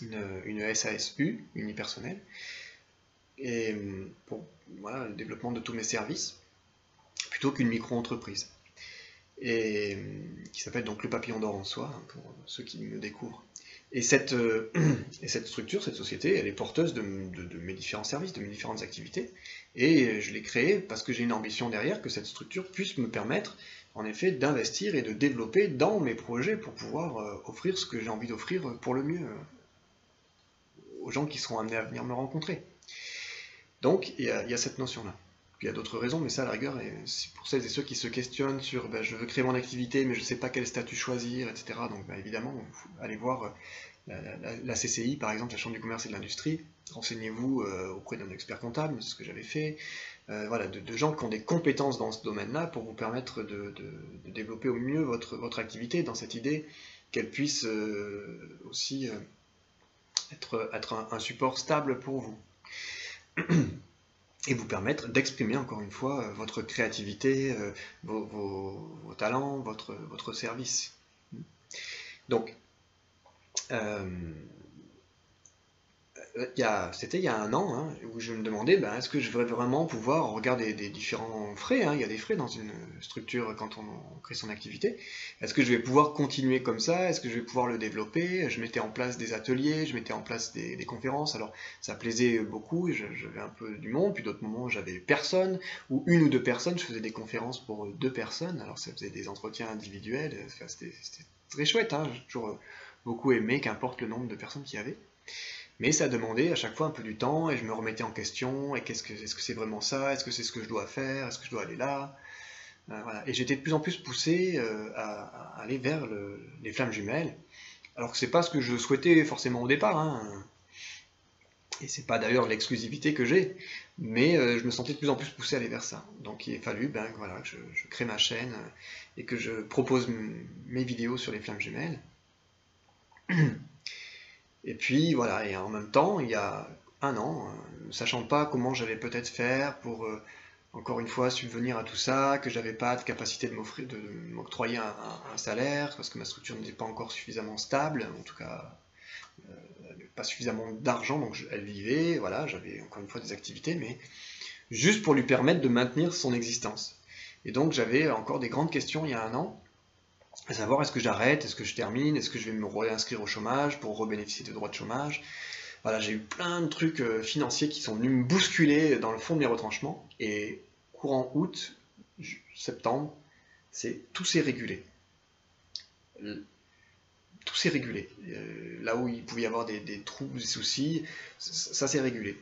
une, SASU, unipersonnelle, et pour le développement de tous mes services, plutôt qu'une micro-entreprise. Et qui s'appelle donc le papillon d'or en soi, hein, pour ceux qui me découvrent. Et cette, et cette structure, cette société, elle est porteuse de, mes différents services, de mes différentes activités. Et je l'ai créée parce que j'ai une ambition derrière que cette structure puisse me permettre, en effet, d'investir et de développer dans mes projets pour pouvoir euh, offrir ce que j'ai envie d'offrir pour le mieux euh, aux gens qui seront amenés à venir me rencontrer. Donc, il y a, cette notion-là. Puis il y a d'autres raisons, mais ça, à la rigueur, c'est pour celles et ceux qui se questionnent sur ben, je veux créer mon activité, mais je ne sais pas quel statut choisir, etc. Donc, ben, évidemment, allez voir euh, la, CCI, par exemple, la Chambre du commerce et de l'industrie, renseignez-vous euh, auprès d'un expert comptable, c'est ce que j'avais fait, euh, voilà, de, gens qui ont des compétences dans ce domaine-là pour vous permettre de, développer au mieux votre, activité dans cette idée qu'elle puisse aussi être un, support stable pour vous. Et vous permettre d'exprimer encore une fois votre créativité, vos, vos, talents, votre, service. Donc, euh, c'était il y a un an, hein, où je me demandais, ben, est-ce que je vais vraiment pouvoir regarder des, différents frais hein, Il y a des frais dans une structure quand on, crée son activité. Est-ce que je vais pouvoir continuer comme ça? Est-ce que je vais pouvoir le développer? Je mettais en place des ateliers, je mettais en place des, conférences. Alors, ça plaisait beaucoup, j'avais un peu du monde. Puis d'autres moments, j'avais personne, ou une ou deux personnes. Je faisais des conférences pour deux personnes. Alors, ça faisait des entretiens individuels. C'était très chouette. Hein, toujours beaucoup aimé, qu'importe le nombre de personnes qu'il y avait. Mais ça demandait à chaque fois un peu du temps et je me remettais en question. Et qu'est-ce que est-ce que c'est vraiment ça? Est-ce que c'est ce que je dois faire? Est-ce que je dois aller là? Euh. Et j'étais de plus en plus poussé euh, à, aller vers les flammes jumelles. Alors que c'est pas ce que je souhaitais forcément au départ. Hein. Et c'est pas d'ailleurs l'exclusivité que j'ai, mais euh, je me sentais de plus en plus poussé à aller vers ça. Donc il a fallu ben, voilà, que je crée ma chaîne et que je propose mes vidéos sur les flammes jumelles. Et puis voilà, et en même temps, il y a un an, ne euh, sachant pas comment j'allais peut-être faire pour, euh, encore une fois, subvenir à tout ça, que j'avais pas de capacité de m'octroyer un, salaire, parce que ma structure n'était pas encore suffisamment stable, en tout cas, euh, pas suffisamment d'argent, donc elle vivait, voilà, j'avais encore une fois des activités, mais juste pour lui permettre de maintenir son existence. Et donc j'avais encore des grandes questions il y a un an, à savoir est-ce que j'arrête, est-ce que je termine, est-ce que je vais me réinscrire au chômage pour rebénéficier des droits de chômage? Voilà, j'ai eu plein de trucs euh, financiers qui sont venus me bousculer dans le fond de mes retranchements. Et courant août, septembre, c'est tout s'est régulé. Tout s'est régulé. Euh, là où il pouvait y avoir des, des troubles, des soucis, ça s'est régulé.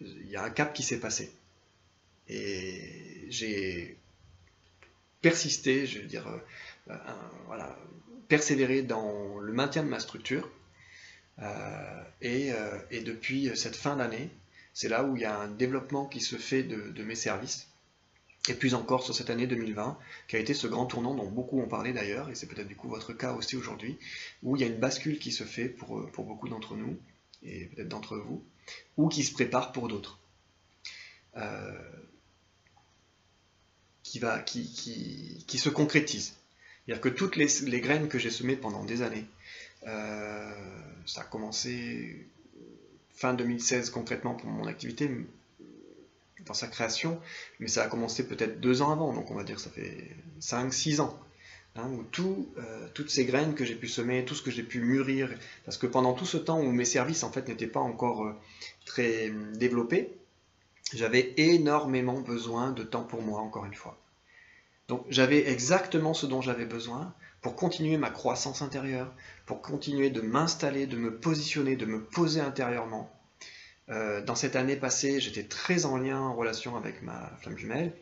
Il y a un cap qui s'est passé. Et j'ai persisté, je veux dire, euh, persévérer dans le maintien de ma structure. Euh, euh, et, depuis cette fin d'année, c'est là où il y a un développement qui se fait de, mes services. Et plus encore sur cette année 2020, qui a été ce grand tournant dont beaucoup ont parlé d'ailleurs, et c'est peut-être du coup votre cas aussi aujourd'hui, où il y a une bascule qui se fait pour, pour beaucoup d'entre nous, et peut-être d'entre vous, ou qui se prépare pour d'autres. qui, va, qui, qui, qui se concrétise. C'est-à-dire que toutes les, graines que j'ai semées pendant des années, euh, ça a commencé fin 2016 concrètement pour mon activité, dans sa création, mais ça a commencé peut-être deux ans avant, donc on va dire ça fait 5-6 ans. Hein, où euh, toutes ces graines que j'ai pu semer, tout ce que j'ai pu mûrir, parce que pendant tout ce temps où mes services en fait n'étaient pas encore euh, très développés, j'avais énormément besoin de temps pour moi, encore une fois. Donc j'avais exactement ce dont j'avais besoin pour continuer ma croissance intérieure, pour continuer de m'installer, de me positionner, de me poser intérieurement. Euh, dans cette année passée, j'étais très en lien, en relation avec ma flamme jumelle.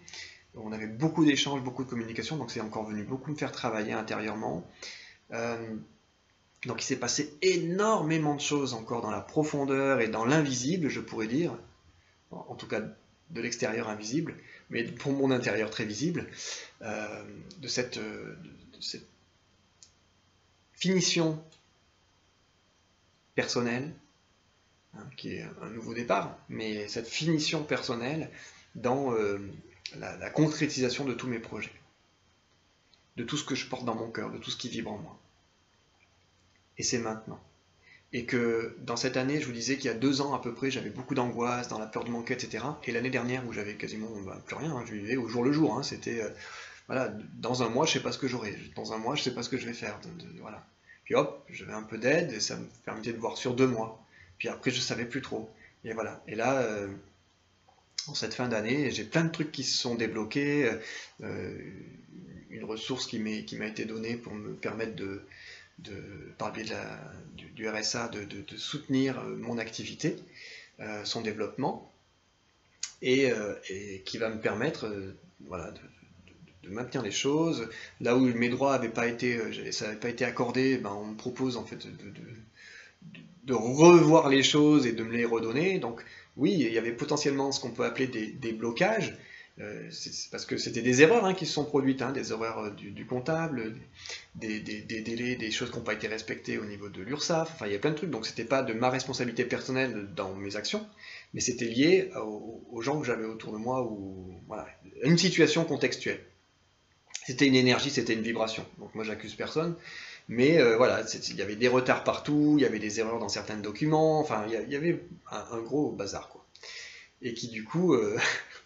On avait beaucoup d'échanges, beaucoup de communication, donc c'est encore venu beaucoup me faire travailler intérieurement. Euh, Donc il s'est passé énormément de choses encore dans la profondeur et dans l'invisible, je pourrais dire, en tout cas de l'extérieur invisible, mais pour mon intérieur très visible, euh, de, cette, de, cette, finition personnelle, hein, qui est un nouveau départ, mais cette finition personnelle dans euh, la concrétisation de tous mes projets, de tout ce que je porte dans mon cœur, de tout ce qui vibre en moi. Et c'est maintenant et que dans cette année, je vous disais qu'il y a deux ans à peu près, j'avais beaucoup d'angoisse, dans la peur de manquer, etc. Et l'année dernière, où j'avais quasiment bah, plus rien, hein, je vivais au jour le jour, hein, c'était, euh, voilà, dans un mois, je sais pas ce que j'aurai, dans un mois, je sais pas ce que je vais faire, voilà. Puis hop, j'avais un peu d'aide, et ça me permettait de voir sur deux mois. Puis après, je savais plus trop. Et voilà. Et là, euh, en cette fin d'année, j'ai plein de trucs qui se sont débloqués, euh, une ressource qui m'a été donnée pour me permettre de par le biais du, RSA de, soutenir euh, mon activité, euh, son développement, et, euh, qui va me permettre de, maintenir les choses. Là où mes droits n'avaient pas été, ça n'avait pas été accordé, ben, on me propose en fait de, revoir les choses et de me les redonner. Donc oui, il y avait potentiellement ce qu'on peut appeler des blocages, euh, parce que c'était des erreurs hein, qui se sont produites, hein, des erreurs euh, du, comptable, des, délais, des choses qui n'ont pas été respectées au niveau de l'URSSAF, enfin il y a plein de trucs, donc c'était pas de ma responsabilité personnelle dans mes actions, mais c'était lié aux, gens que j'avais autour de moi, ou voilà, une situation contextuelle. C'était une énergie, c'était une vibration, donc moi j'accuse personne, mais euh, voilà, il y avait des retards partout, il y avait des erreurs dans certains documents, enfin il y, avait un, gros bazar quoi. Et qui du coup...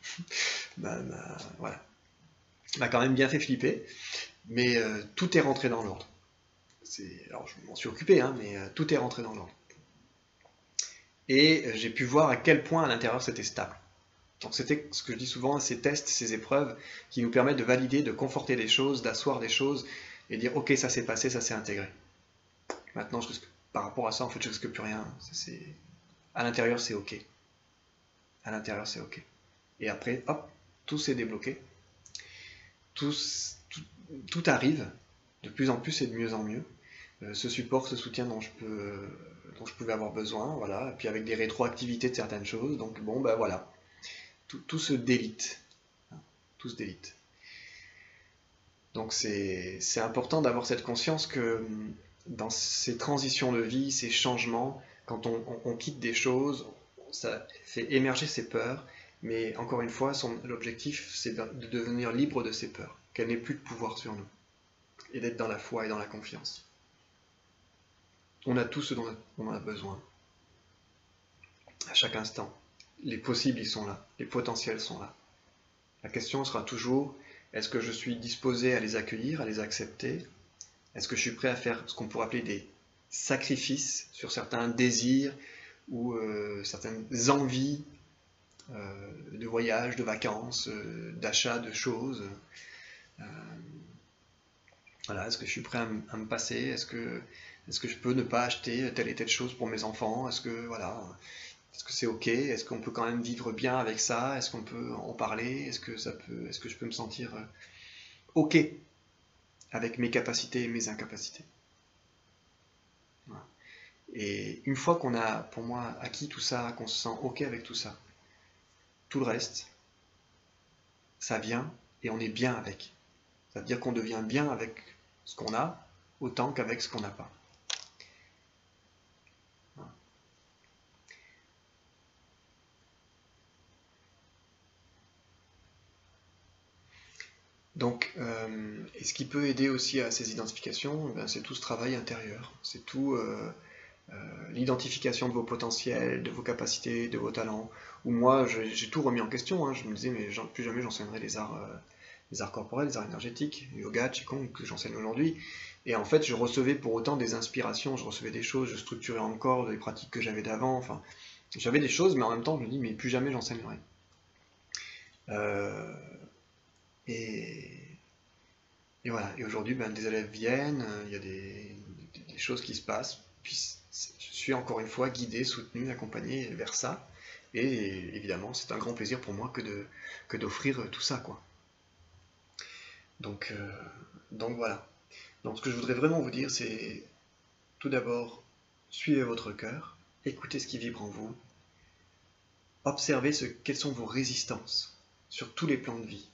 m'a quand même bien fait flipper. Mais euh, tout est rentré dans l'ordre. Alors je m'en suis occupé, hein, mais euh, tout est rentré dans l'ordre. Et euh, j'ai pu voir à quel point à l'intérieur c'était stable. Donc c'était ce que je dis souvent, ces tests, ces épreuves qui nous permettent de valider, de conforter des choses, d'asseoir des choses et dire ok ça s'est passé, ça s'est intégré. Maintenant par rapport à ça en fait je risque plus rien. à l'intérieur c'est ok. À l'intérieur c'est ok. Et après hop, tout s'est débloqué, tout, arrive. De plus en plus et de mieux en mieux. Euh, ce support, ce soutien dont je, pouvais avoir besoin, voilà, et puis avec des rétroactivités de certaines choses, donc bon, ben voilà, tout, se délite, hein, tout se délite. Donc c'est important d'avoir cette conscience que dans ces transitions de vie, ces changements, quand on quitte des choses, ça fait émerger ses peurs, mais encore une fois, l'objectif, c'est de devenir libre de ses peurs, qu'elle n'ait plus de pouvoir sur nous, et d'être dans la foi et dans la confiance. On a tout ce dont on a besoin, à chaque instant. Les possibles, ils sont là, les potentiels sont là. La question sera toujours, est-ce que je suis disposé à les accueillir, à les accepter? Est-ce que je suis prêt à faire ce qu'on pourrait appeler des sacrifices sur certains désirs ou euh, certaines envies de voyage, de vacances, euh, d'achat de choses. Euh, voilà, est-ce que je suis prêt à, me passer? Est-ce que, est que je peux ne pas acheter telle et telle chose pour mes enfants? Est-ce que voilà, est-ce que c'est ok? Est-ce qu'on peut quand même vivre bien avec ça? Est-ce qu'on peut en parler? Est-ce que ça peut Est-ce que je peux me sentir ok avec mes capacités et mes incapacités? Et une fois qu'on a, pour moi, acquis tout ça, qu'on se sent ok avec tout ça, tout le reste, ça vient et on est bien avec. Ça veut dire qu'on devient bien avec ce qu'on a autant qu'avec ce qu'on n'a pas. Donc, euh, et ce qui peut aider aussi à ces identifications, ben, c'est tout ce travail intérieur. C'est tout euh, euh, l'identification de vos potentiels, de vos capacités, de vos talents. Ou moi, j'ai tout remis en question. Hein. Je me disais, mais plus jamais j'enseignerai les arts, euh, les arts corporels, les arts énergétiques, yoga, qigong, que j'enseigne aujourd'hui. Et en fait, je recevais pour autant des inspirations, je recevais des choses, je structurais encore des pratiques que j'avais d'avant. Enfin, j'avais des choses, mais en même temps, je me dis, mais plus jamais j'enseignerai. Euh, et, voilà. Et aujourd'hui, ben, des élèves viennent, il y a des, des choses qui se passent. Puis je suis encore une fois guidé, soutenu, accompagné vers ça. Et évidemment, c'est un grand plaisir pour moi que d'offrir tout ça, quoi. Donc, euh, donc voilà. Donc ce que je voudrais vraiment vous dire, c'est tout d'abord, suivez votre cœur, écoutez ce qui vibre en vous, observez ce, quelles sont vos résistances sur tous les plans de vie.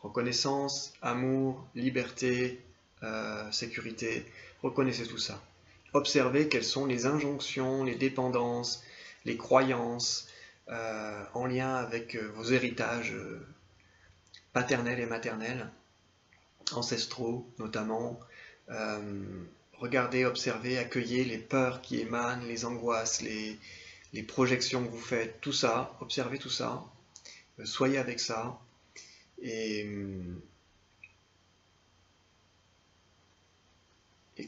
Reconnaissance, amour, liberté, euh, sécurité, reconnaissez tout ça. Observez quelles sont les injonctions, les dépendances, les croyances euh, en lien avec euh, vos héritages paternels et maternels, ancestraux notamment. regardez, observez, accueillez les peurs qui émanent, les angoisses, les, projections que vous faites, tout ça, observez tout ça, soyez avec ça, et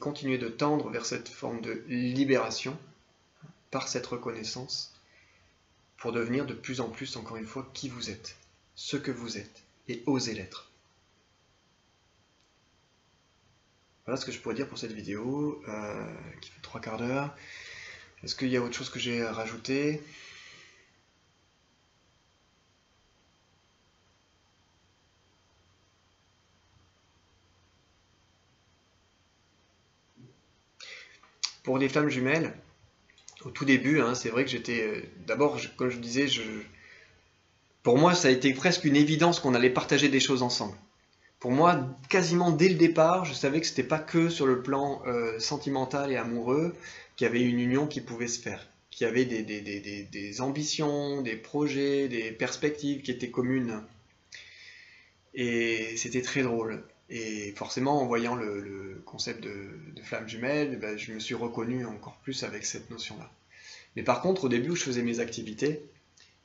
continuez de tendre vers cette forme de libération par cette reconnaissance pour devenir de plus en plus, encore une fois, qui vous êtes, ce que vous êtes, et osez l'être. Voilà ce que je pourrais dire pour cette vidéo, euh, qui fait trois quarts d'heure. Est-ce qu'il y a autre chose que j'ai à rajouter Pour les flammes jumelles, au tout début, hein, c'est vrai que j'étais. Euh, d'abord, comme je disais, pour moi, ça a été presque une évidence qu'on allait partager des choses ensemble. Pour moi, quasiment dès le départ, je savais que c'était pas que sur le plan euh, sentimental et amoureux qu'il y avait une union qui pouvait se faire, qu'il y avait des, ambitions, des projets, des perspectives qui étaient communes. Et c'était très drôle. Et forcément, en voyant le, concept de, flamme jumelle, ben, je me suis reconnu encore plus avec cette notion-là. Mais par contre, au début où je faisais mes activités,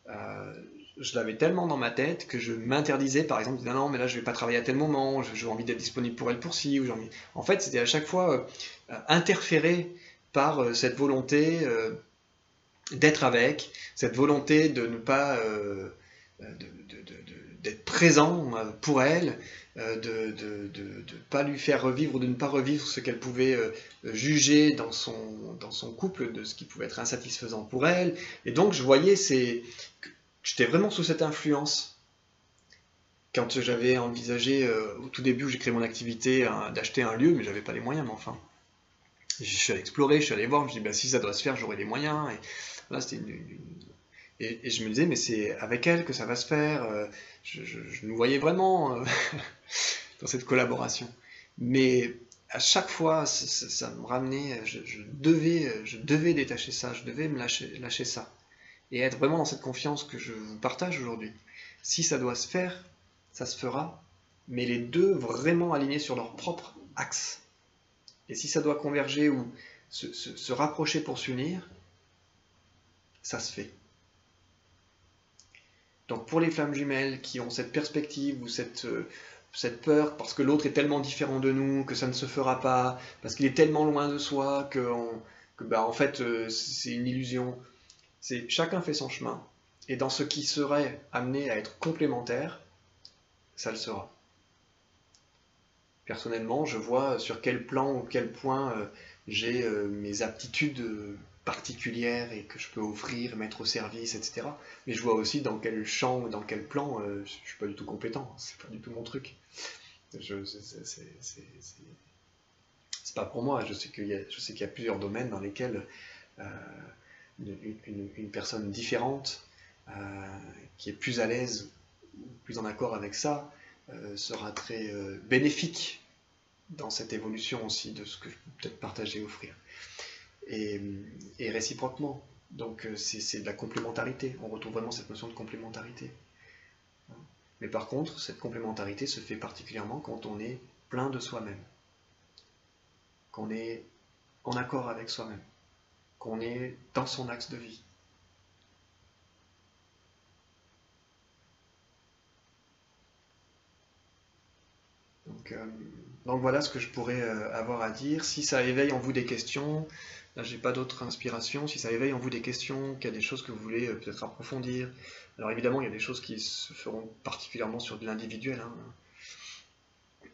euh, je l'avais tellement dans ma tête que je m'interdisais, par exemple, non, non, mais là je vais pas travailler à tel moment, j'ai envie d'être disponible pour elle pour ci, envie... En fait, c'était à chaque fois euh, interféré par euh, cette volonté d'être avec, cette volonté de ne pas d'être présent pour elle, euh, de ne pas lui faire revivre ou de ne pas revivre ce qu'elle pouvait euh, juger dans son, dans son couple, de ce qui pouvait être insatisfaisant pour elle. Et donc je voyais, c'est, j'étais vraiment sous cette influence. Quand j'avais envisagé, euh, au tout début où j'ai créé mon activité, d'acheter un lieu, mais j'avais pas les moyens, mais enfin. Je suis allé explorer, je suis allé voir, je me suis dit, bah, si ça doit se faire, j'aurai les moyens. Et voilà, c'était une, et, je me disais, mais c'est avec elle que ça va se faire. Je, je, nous voyais vraiment dans cette collaboration. Mais à chaque fois, ça, me ramenait, je, devais, je devais détacher ça, je devais me lâcher, lâcher ça. Et être vraiment dans cette confiance que je vous partage aujourd'hui. Si ça doit se faire, ça se fera, mais les deux vraiment alignés sur leur propre axe. Et si ça doit converger ou se, se rapprocher pour s'unir, ça se fait. Donc pour les flammes jumelles qui ont cette perspective ou cette, euh, cette peur parce que l'autre est tellement différent de nous, que ça ne se fera pas, parce qu'il est tellement loin de soi que, bah, en fait euh, c'est une illusion. C'est chacun fait son chemin et dans ce qui serait amené à être complémentaire, ça le sera. Personnellement, je vois sur quel plan ou quel point euh, j'ai mes aptitudes particulière et que je peux offrir, mettre au service, etc. Mais je vois aussi dans quel champ, dans quel plan, euh, je suis pas du tout compétent, c'est pas du tout mon truc. C'est pas pour moi, je sais qu'il y, a plusieurs domaines dans lesquels euh, une, personne différente, euh, qui est plus à l'aise, plus en accord avec ça, sera très bénéfique dans cette évolution aussi de ce que je peux peut-être partager et offrir et, réciproquement. Donc euh, c'est de la complémentarité, on retrouve vraiment cette notion de complémentarité. Mais par contre, cette complémentarité se fait particulièrement quand on est plein de soi-même, qu'on est en accord avec soi-même, qu'on est dans son axe de vie. Donc, euh, donc voilà ce que je pourrais euh, avoir à dire. Si ça éveille en vous des questions, Là, j'ai pas d'autres inspirations. Si ça éveille en vous des questions, qu'il y a des choses que vous voulez euh, peut-être approfondir. Alors évidemment, il y a des choses qui se feront particulièrement sur de l'individuel.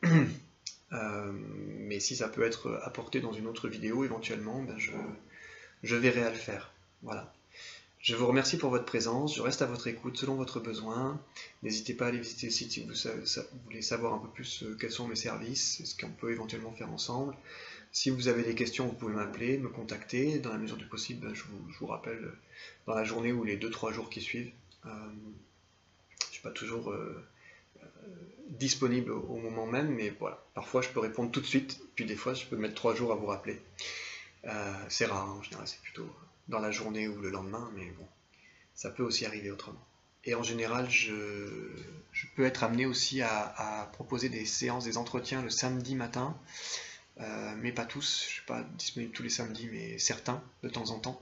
Hein. Euh, mais si ça peut être apporté dans une autre vidéo éventuellement, ben je, je verrai à le faire. Voilà. Je vous remercie pour votre présence, je reste à votre écoute selon votre besoin. N'hésitez pas à aller visiter le site si vous, voulez savoir un peu plus euh, quels sont mes services, ce qu'on peut éventuellement faire ensemble. Si vous avez des questions, vous pouvez m'appeler, me contacter. Dans la mesure du possible, je vous, rappelle dans la journée ou les 2-3 jours qui suivent. je ne suis pas toujours disponible au moment même, mais voilà. Parfois, je peux répondre tout de suite, puis des fois, je peux mettre 3 jours à vous rappeler. c'est rare, en général, c'est plutôt dans la journée ou le lendemain, mais bon, ça peut aussi arriver autrement. Et en général, je, peux être amené aussi à, proposer des séances, des entretiens le samedi matin, euh, mais pas tous, je ne suis pas disponible tous les samedis, mais certains, de temps en temps.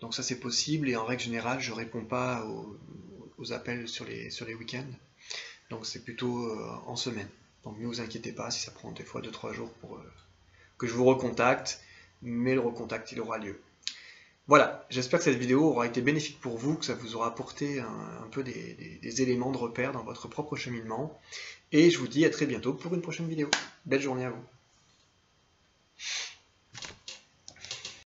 Donc ça c'est possible, et en règle générale, je ne réponds pas aux, appels sur les, week-ends, donc c'est plutôt euh, en semaine. Donc ne vous inquiétez pas si ça prend des fois 2-3 jours pour euh, que je vous recontacte, mais le recontact il aura lieu. Voilà, j'espère que cette vidéo aura été bénéfique pour vous, que ça vous aura apporté un, peu des, éléments de repère dans votre propre cheminement. Et je vous dis à très bientôt pour une prochaine vidéo. Belle journée à vous.